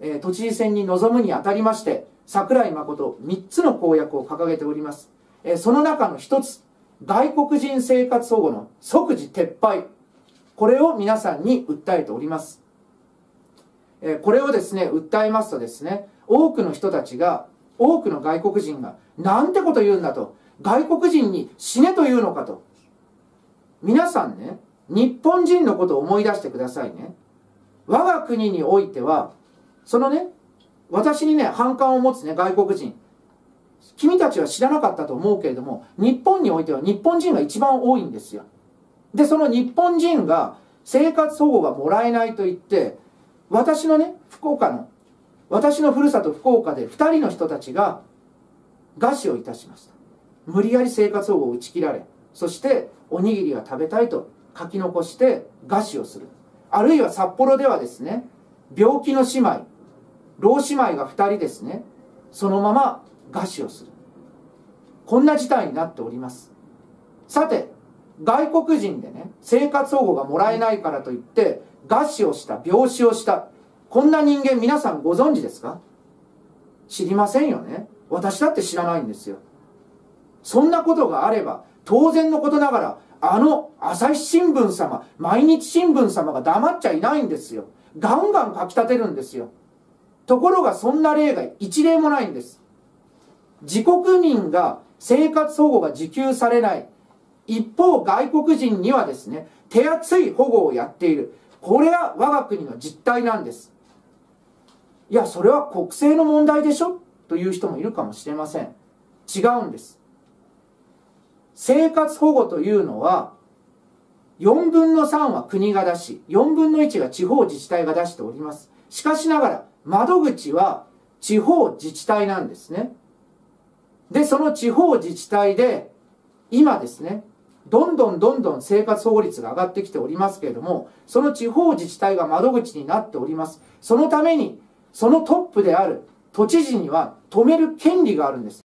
え、都知事選に臨むにあたりまして、桜井誠3つの公約を掲げております。え、その中の1つ、外国人生活保護の即時撤廃。これを皆さんに訴えております。え、これをですね、訴えますとですね、多くの人たちが、多くの外国人が、なんてこと言うんだと、外国人に死ねというのかと。皆さんね、日本人のことを思い出してくださいね。我が国においては、そのね、私にね、反感を持つね、外国人。君たちは知らなかったと思うけれども、日本においては日本人が一番多いんですよ。で、その日本人が生活保護がもらえないと言って、私のね、福岡の、私のふるさと福岡で2人の人たちが餓死をいたしました。無理やり生活保護を打ち切られ、そしておにぎりが食べたいと書き残して餓死をする。あるいは札幌ではですね、病気の姉妹、老姉妹が2人ですね、そのまま餓死をする。こんな事態になっております。さて、外国人でね、生活保護がもらえないからといって、餓死をした、病死をした。こんな人間皆さんご存知ですか？知りませんよね。私だって知らないんですよ。そんなことがあれば、当然のことながら、あの朝日新聞様、毎日新聞様が黙っちゃいないんですよ。ガンガン書き立てるんですよ。ところがそんな例が一例もないんです。自国民が生活保護が受給されない。一方、外国人にはですね、手厚い保護をやっている。これが我が国の実態なんです。いや、それは国政の問題でしょ？という人もいるかもしれません。違うんです。生活保護というのは、4分の3は国が出し、4分の1が地方自治体が出しております。しかしながら、窓口は地方自治体なんですね。で、その地方自治体で、今ですね、どんどんどんどん生活保護率が上がってきておりますけれども、その地方自治体が窓口になっております。そのために、そのトップである都知事には止める権利があるんです。